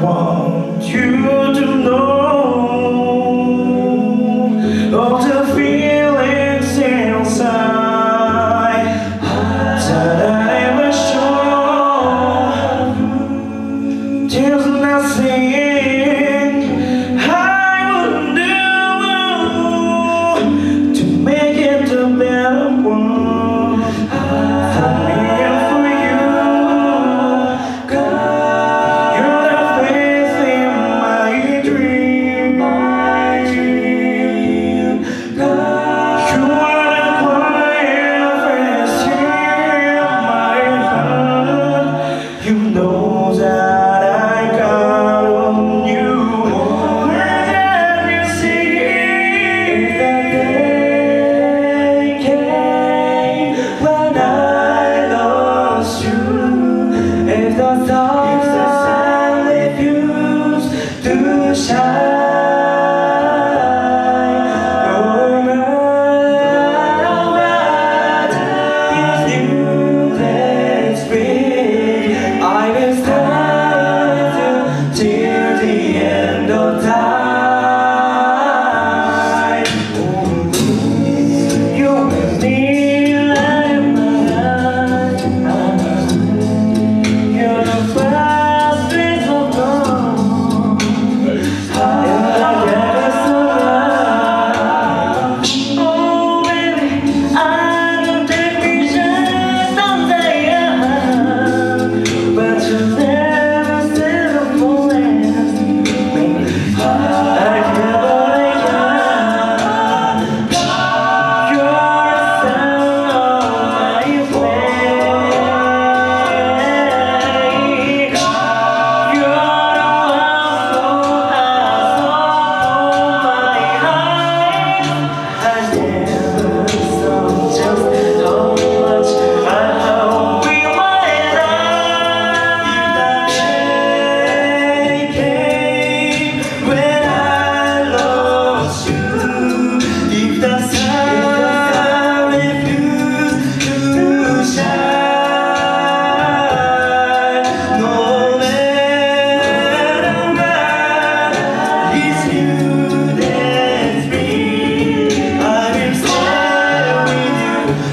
want you to know all the feelings inside that I ever show. There's nothing. mãos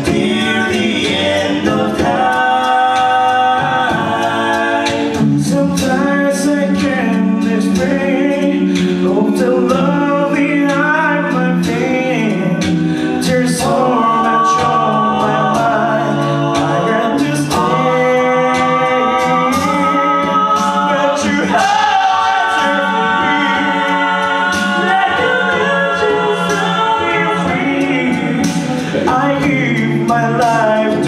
que my life.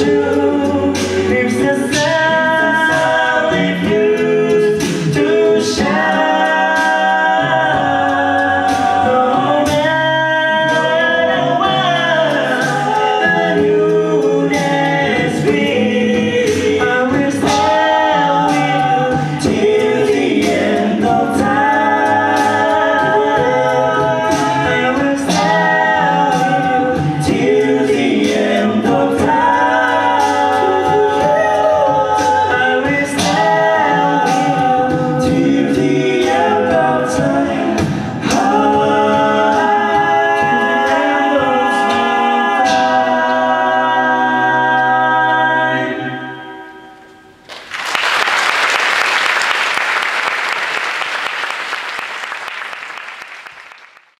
you.